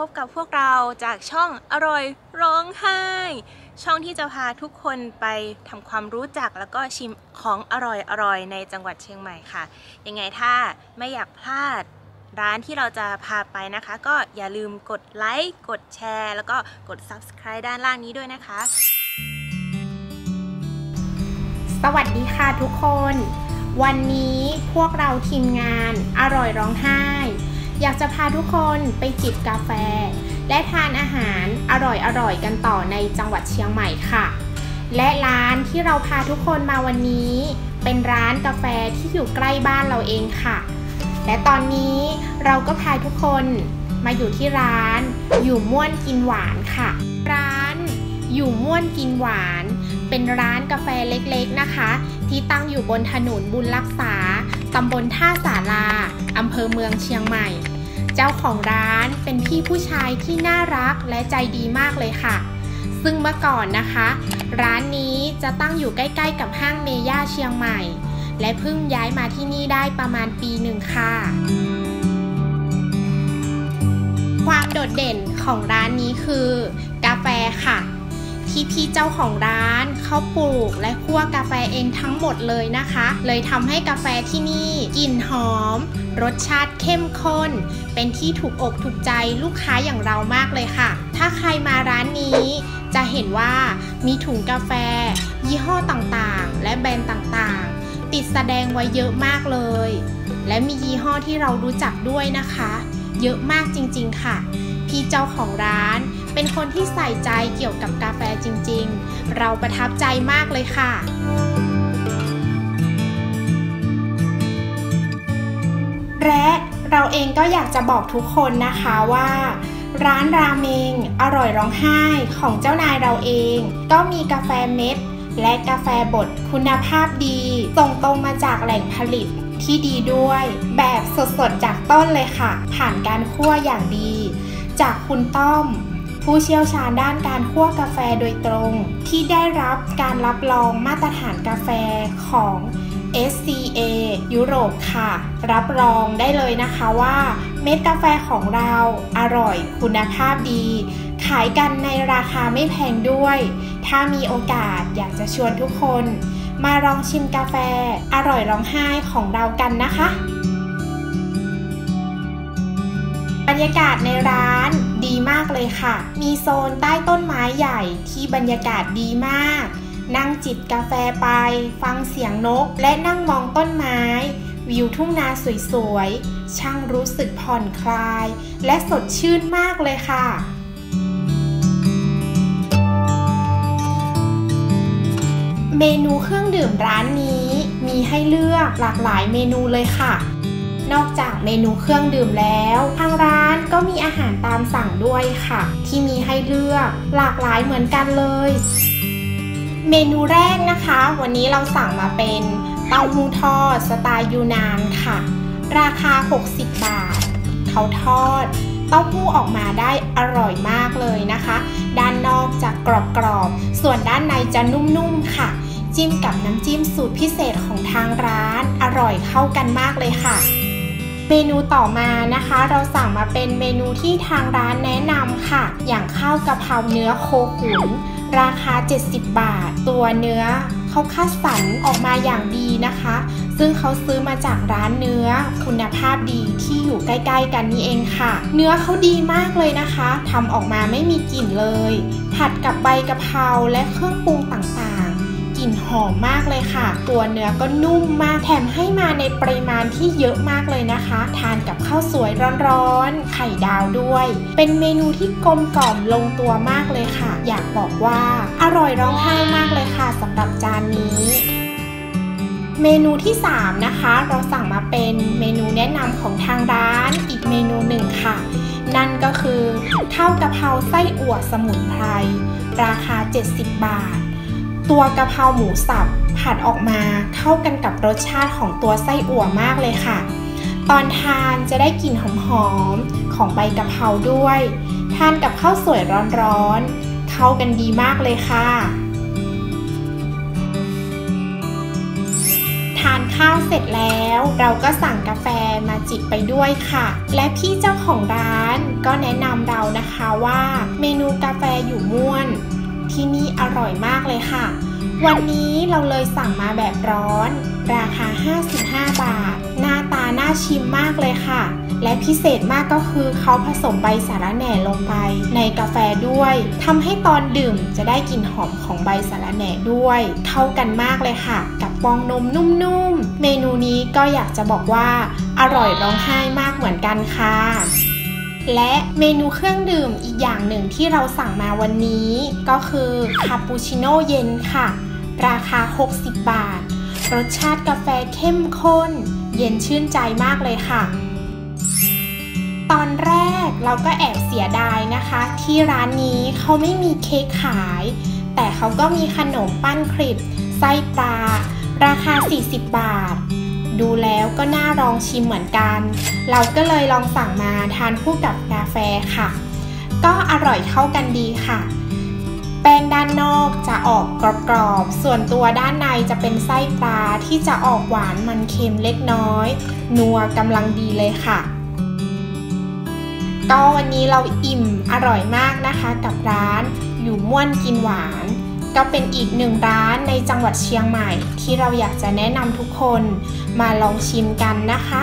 พบกับพวกเราจากช่องอร่อยร้องไห้ ช่องที่จะพาทุกคนไปทำความรู้จักแล้วก็ชิมของอร่อยอร่อยในจังหวัดเชียงใหม่ค่ะ ยังไงถ้าไม่อยากพลาดร้านที่เราจะพาไปนะคะ ก็อย่าลืมกดไลค์กดแชร์ แล้วก็กด Subscribe ด้านล่างนี้ด้วยนะคะ สวัสดีค่ะทุกคน วันนี้พวกเราทีมงานอร่อยร้องไห้ อยากจะพาทุกคนไปจิบกาแฟ และทานอาหารอร่อยๆกันต่อในจังหวัดเชียงใหม่ค่ะ และร้านที่เราพาทุกคนมาวันนี้ เป็นร้านกาแฟที่อยู่ใกล้บ้านเราเองค่ะ และตอนนี้เราก็พาทุกคนมาอยู่ที่ร้าน อยู่ม่วนกินหวานค่ะ ร้านอยู่ม่วนกินหวาน เป็นร้านกาแฟเล็กๆนะคะ ที่ตั้งอยู่บนถนนบุญรักษา ตำบลท่าสาราอำเภอเมืองเชียงใหม่ จ้าของร้านเป็นพี่ผู้ชายที่น่ารักและใจดีมากเลยค่ะ ซึ่งเมื่อก่อนนะคะ ร้านนี้จะตั้งอยู่ใกล้ๆกับห้างเมย่าเชียงใหม่ และเพิ่งย้ายมาที่นี่ได้ประมาณปีหนึ่งค่ะ ความโดดเด่นของร้านนี้คือกาแฟค่ะ ที่พี่เจ้าของร้านเขาปลูกและคั่วกาแฟเองทั้งหมดเลยนะคะ เลยทำให้กาแฟที่นี่กลิ่นหอม รสชาติเข้มข้น เป็นที่ถูกอกถูกใจลูกค้าอย่างเรามากเลยค่ะ ถ้าใครมาร้านนี้ จะเห็นว่ามีถุงกาแฟ ยี่ห้อต่างๆ และแบรนด์ต่างๆ ติดแสดงไว้เยอะมากเลย และมียี่ห้อที่เรารู้จักด้วยนะคะ เยอะมากจริงๆค่ะ พี่เจ้าของร้านเป็นคนที่ใส่ใจเกี่ยวกับกาแฟจริงๆ เราประทับใจมากเลยค่ะและเราเองก็อยากจะบอกทุกคนนะคะว่า ร้านราเมงอร่อยร้องไห้ของเจ้านายเราเอง ก็มีกาแฟเม็ด และกาแฟบดคุณภาพดีส่งตรงมาจากแหล่งผลิต ที่ดีด้วย แบบสดๆจากต้นเลยค่ะ ผ่านการคั่วอย่างดี จากคุณต้อม ผู้เชี่ยวชาญด้านการคั่วกาแฟโดยตรง ที่ได้รับการรับรองมาตรฐานกาแฟของ SCA ยุโรปค่ะ รับรองได้เลยนะคะว่า เม็ดกาแฟของเราอร่อยคุณภาพดี ขายกันในราคาไม่แพงด้วย ถ้ามีโอกาสอยากจะชวนทุกคน มาลองชิมกาแฟ อร่อยร้องไห้ของเรากันนะคะ บรรยากาศในร้านดีมากเลยค่ะ มีโซนใต้ต้นไม้ใหญ่ที่บรรยากาศดีมาก นั่งจิบกาแฟไป ฟังเสียงนก และนั่งมองต้นไม้ วิวทุ่งนาสวยๆ ช่างรู้สึกผ่อนคลาย และสดชื่นมากเลยค่ะ เมนูเครื่องดื่มร้านนี้มีให้เลือกหลากหลายเมนูเลยค่ะ นอกจากเมนูเครื่องดื่มแล้ว ทางร้านก็มีอาหารตามสั่งด้วยค่ะ ที่มีให้เลือกหลากหลายเหมือนกันเลย เมนูแรกนะคะ วันนี้เราสั่งมาเป็นเต้าหู้ทอดสไตล์ยูนานค่ะ ราคา 60 บาท เขาทอด เต้าหู้ออกมาได้อร่อยมากเลยนะคะ ด้านนอกจะกรอบๆ ส่วนด้านในจะนุ่มๆค่ะ จิ้มกับน้ำจิ้มสูตรพิเศษของทางร้าน อร่อยเข้ากันมากเลยค่ะเมนูต่อมานะคะ เราสั่งมาเป็นเมนูที่ทางร้านแนะนำค่ะ อย่างข้าวกะเพราเนื้อโคขุน ราคา 70 บาท ตัวเนื้อเขาคัดสรรออกมาอย่างดีนะคะซึ่งเขาซื้อมาจากร้านเนื้อคุณภาพดีที่อยู่ใกล้ ๆ กันนี่เองค่ะ เนื้อเขาดีมากเลยนะคะทำออกมาไม่มีกลิ่นเลย ผัดกับใบกะเพราและเครื่องปรุงต่างๆ กลิ่นหอมมากเลยค่ะ ตัวเนื้อก็นุ่มมากแถมให้มาในปริมาณที่เยอะมากเลยนะคะ ทานกับข้าวสวยร้อนๆ ไข่ดาวด้วย เป็นเมนูที่กลมกล่อมลงตัวมากเลยค่ะ อยากบอกว่าอร่อยร้องไห้มากเลยค่ะสำหรับจา เมนูที่ 3 นะคะ เราสั่งมาเป็นเมนูแนะนำของทางร้านอีกเมนูหนึ่งค่ะ นั่นก็คือข้าวกะเพราไส้อั่วสมุนไพรราคา 70 บาท ตัวกะเพราหมูสับผัดออกมาเข้ากันกับรสชาติของตัวไส้อั่วมากเลยค่ะ ตอนทานจะได้กลิ่นหอมๆของใบกะเพราด้วย ทานกับข้าวสวยร้อนๆเข้ากันดีมากเลยค่ะ ทานข้าวเสร็จแล้ว เราก็สั่งกาแฟมาจิบไปด้วยค่ะ และพี่เจ้าของร้านก็แนะนำเรานะคะว่าเมนูกาแฟอยู่ม่วน ที่นี่อร่อยมากเลยค่ะ วันนี้เราเลยสั่งมาแบบร้อน ราคา 55 บาท หน้าตาน่าชิมมากเลยค่ะ และพิเศษมากก็คือเขาผสมใบสาระแหน่ลงไป ในกาแฟด้วยทำให้ตอนดื่มจะได้กลิ่นหอมของใบสาระแหน่ด้วย เข้ากันมากเลยค่ะ กับองนมนุ่มๆ เมนูนี้ก็อยากจะบอกว่า อร่อยร้องไห้มากเหมือนกันค่ะ และเมนูเครื่องดื่มอีกอย่างหนึ่งที่เราสั่งมาวันนี้ ก็คือคาปูชิโน่เย็นค่ะ ราคา 60 บาท รสชาติกาแฟเข้มข้น เย็นชื่นใจมากเลยค่ะตอนแรกเราก็แอบเสียดายนะคะ ที่ร้านนี้เขาไม่มีเค้กขาย แต่เขาก็มีขนมปั้นคริปไส้ปลา ราคา 40 บาท ดูแล้วก็น่าลองชิมเหมือนกัน เราก็เลยลองสั่งมาทานคู่กับกาแฟค่ะ ก็อร่อยเข้ากันดีค่ะ แป้งด้านนอกจะออกกรอบๆ ส่วนตัวด้านในจะเป็นไส้ปลาที่จะออกหวานมันเค็มเล็กน้อย นัวกำลังดีเลยค่ะ ก็วันนี้เราอิ่มอร่อยมากนะคะกับร้านอยู่ม่วนกินหวาน ก็เป็นอีกหนึ่งร้านในจังหวัดเชียงใหม่ ที่เราอยากจะแนะนำทุกคนมาลองชิมกันนะคะ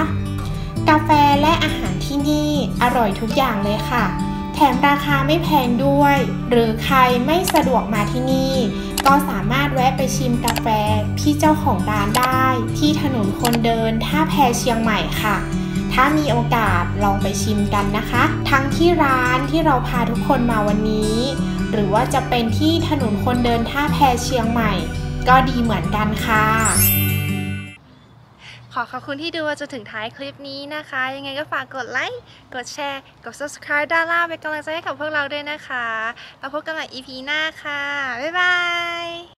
กาแฟและอาหารที่นี่อร่อยทุกอย่างเลยค่ะ แถมราคาไม่แพงด้วย หรือใครไม่สะดวกมาที่นี่ ก็สามารถแวะไปชิมกาแฟพี่เจ้าของร้านได้ ที่ถนนคนเดินท่าแพเชียงใหม่ค่ะ ถ้ามีโอกาสลองไปชิมกันนะคะ ทั้งที่ร้านที่เราพาทุกคนมาวันนี้ หรือว่าจะเป็นที่ถนนคนเดินท่าแพเชียงใหม่ ก็ดีเหมือนกันค่ะ ขอขอบคุณที่ดูจนถึงท้ายคลิปนี้นะคะ ยังไงก็ฝากกดไลค์ กดแชร์ กด subscribe ด้านล่างเป็นกำลังใจให้กับพวกเราด้วยนะคะ แล้วพบกันใหม่ EP หน้าค่ะ บ๊ายบาย